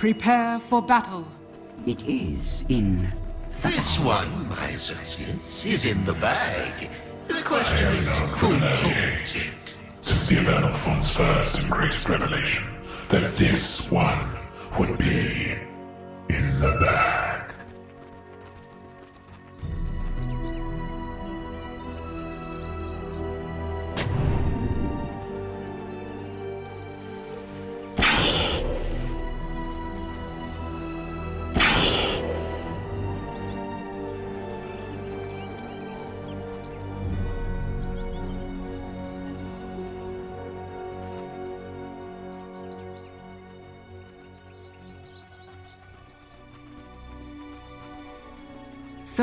Prepare for battle. It is in the This one, my associates, is in the bag. The question is, who holds it? since the Infernal Font's first and greatest revelation, that this one would be in the bag.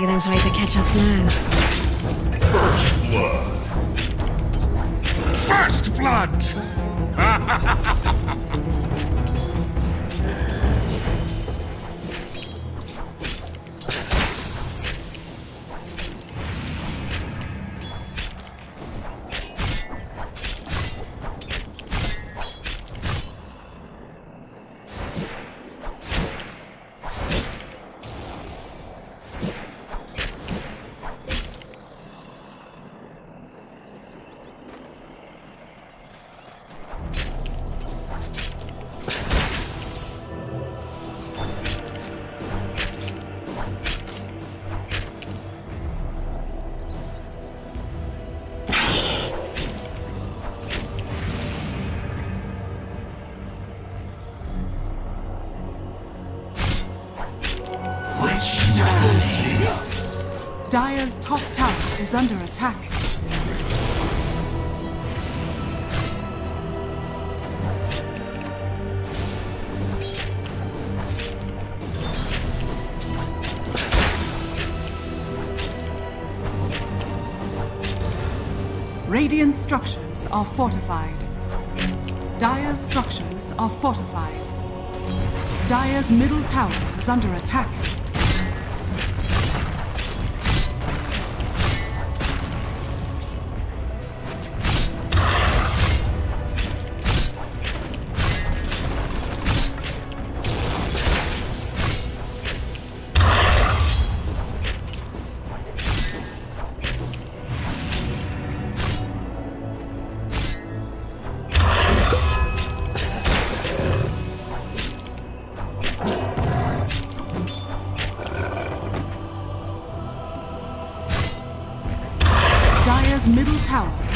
see them try to catch us now. Dire's top tower is under attack. Radiant structures are fortified. Dire's structures are fortified. Dire's middle tower is under attack.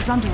Under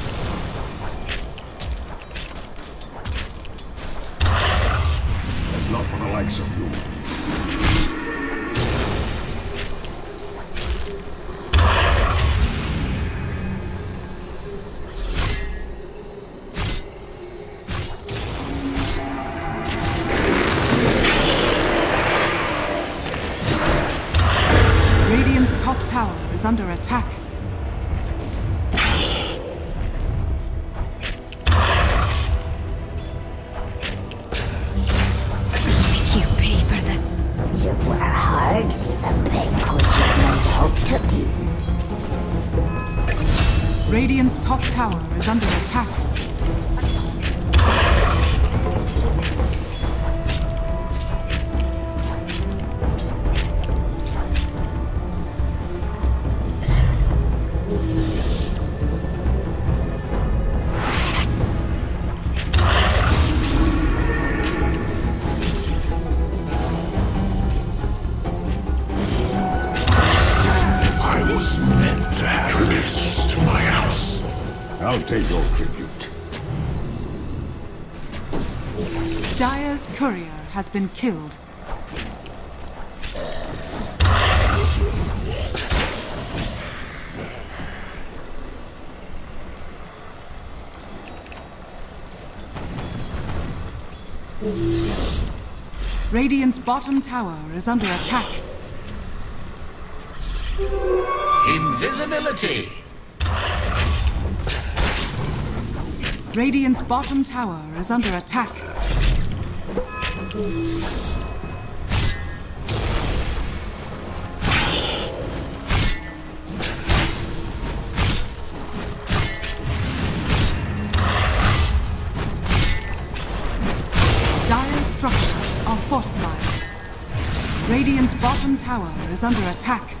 Been killed. Radiant's bottom tower is under attack. Invisibility. Radiant's bottom tower is under attack. Radiant's bottom tower is under attack.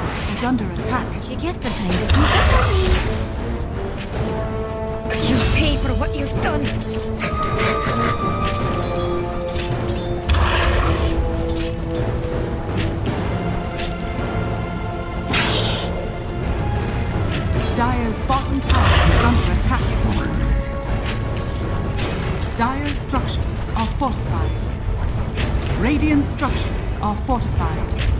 Tower is under attack. Did you get the thing to sneak up on me? You pay for what you've done. Dire's bottom tower is under attack. Dire's structures are fortified. Radiant structures are fortified.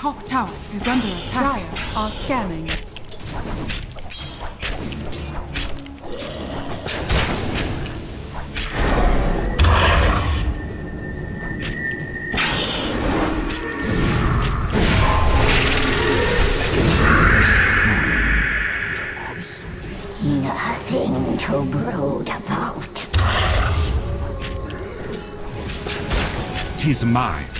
Top tower is under attack. Dire are scanning. Nothing to brood about. Tis mine. Mine.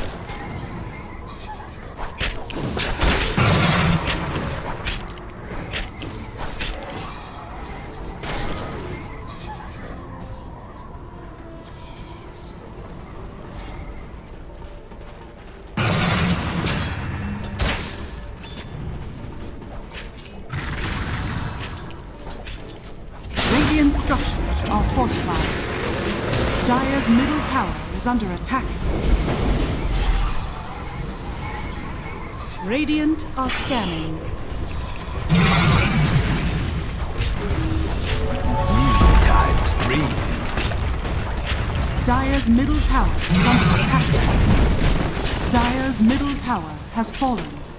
Tower has fallen.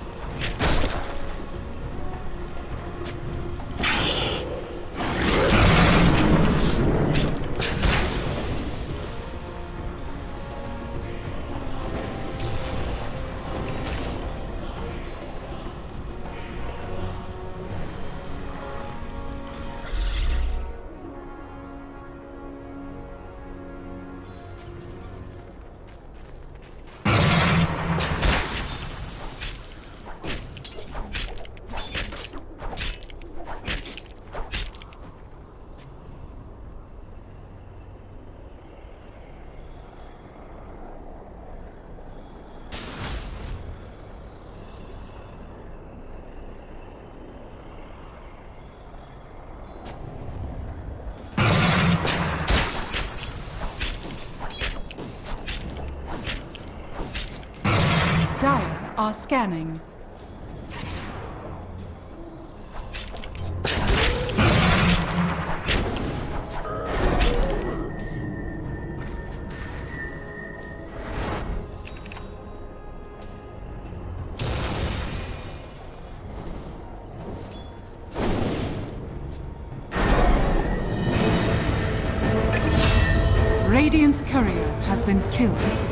Are scanning. Radiant's courier has been killed.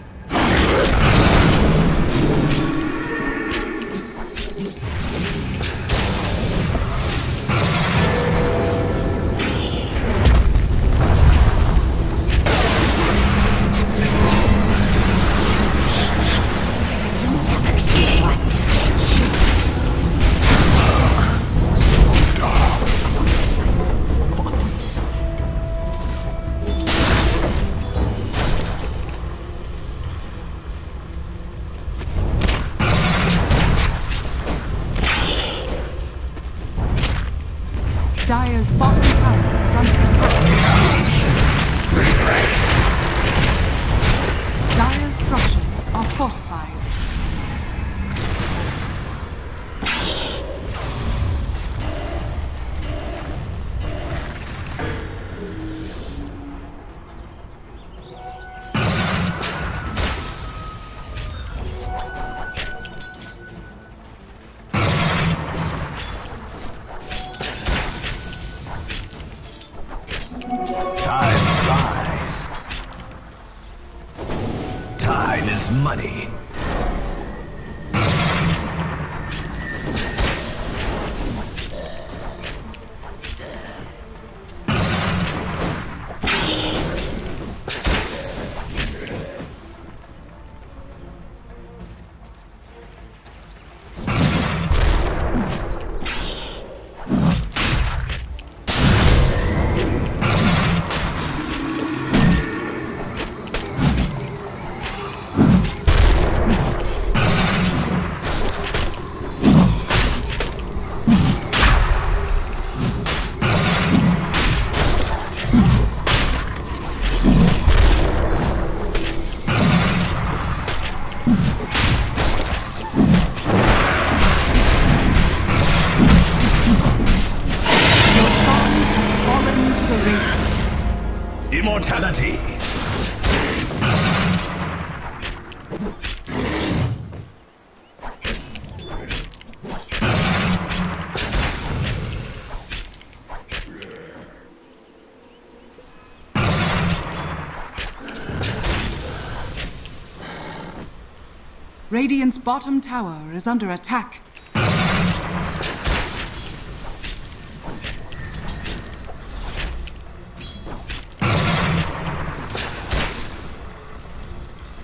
Radiant's bottom tower is under attack.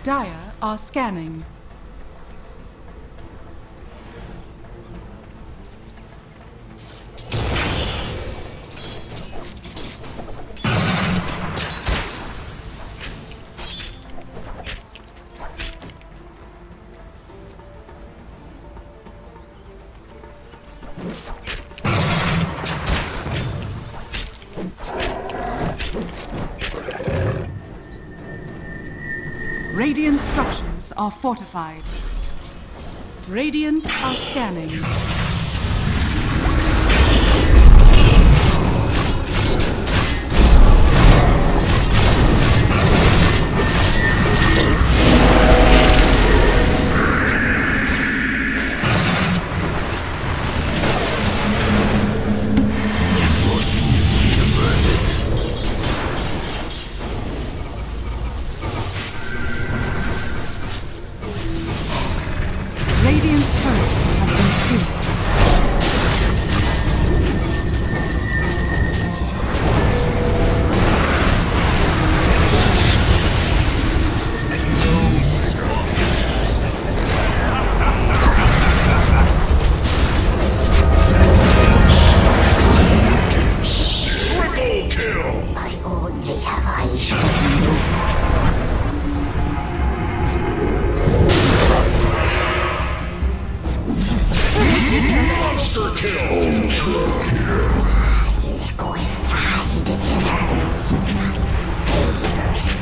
Dire are scanning. Radiant structures are fortified. Radiant are scanning.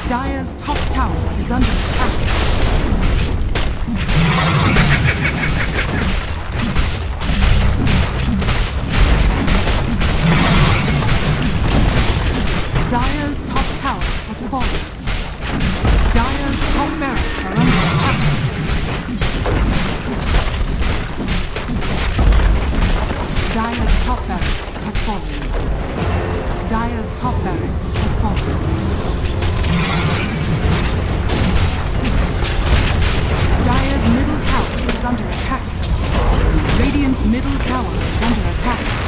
Dire's top tower is under attack. Dire's top tower has fallen. Dire's top barracks are under attack. Dire's top barracks has fallen. Dire's top barracks has fallen. Dire's middle tower is under attack. Radiant's middle tower is under attack.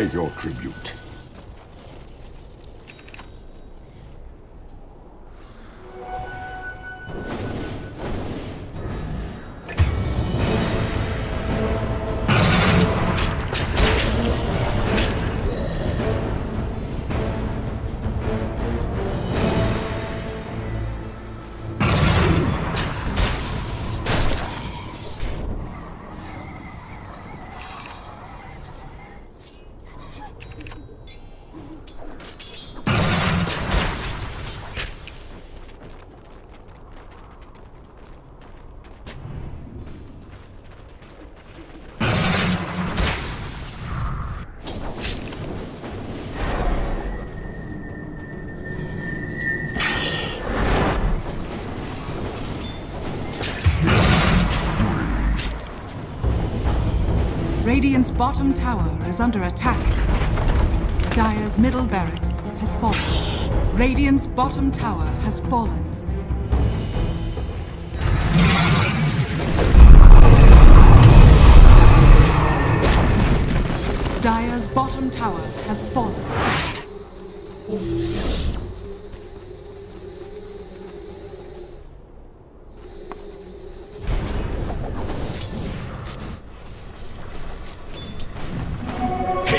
I'll your tribute. Radiant's bottom tower is under attack. Dire's middle barracks has fallen. Radiant's bottom tower has fallen. Dire's bottom tower has fallen.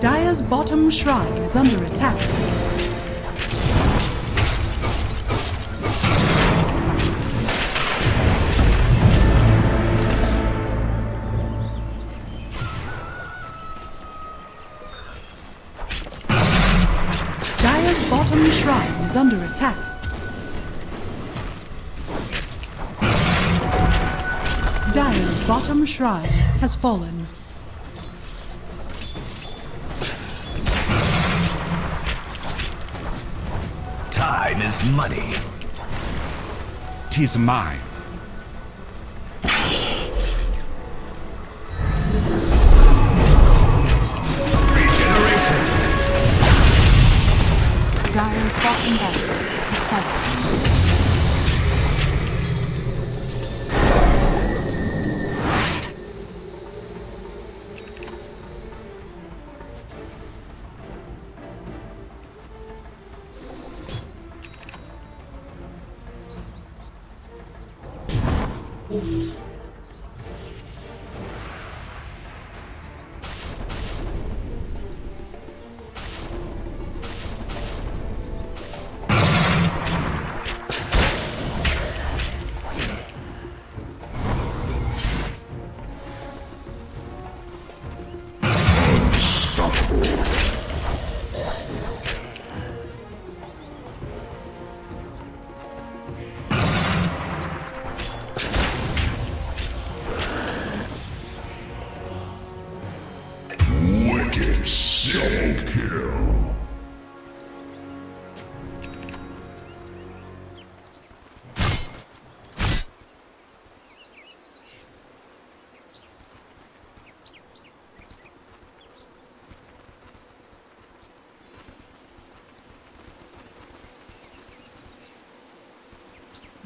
Dire's bottom shrine is under attack. Dire's bottom shrine is under attack. Dire's bottom shrine has fallen. Is money. Tis mine.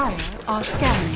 Are scanning.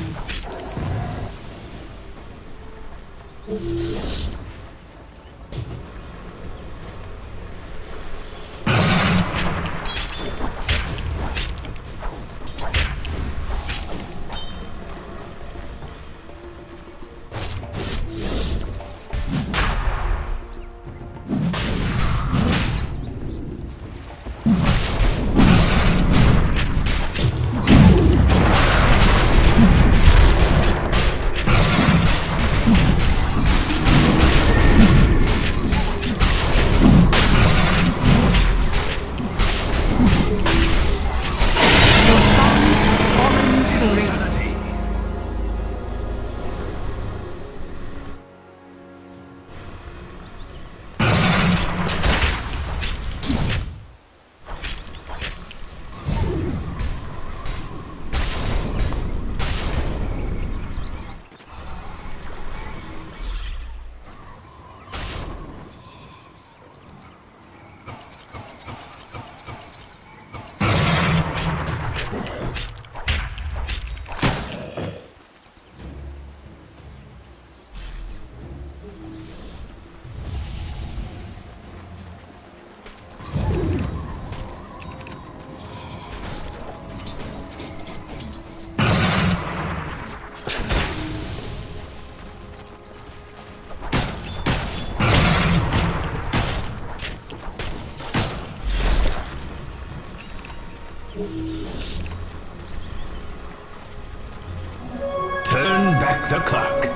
the clock.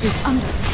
Is under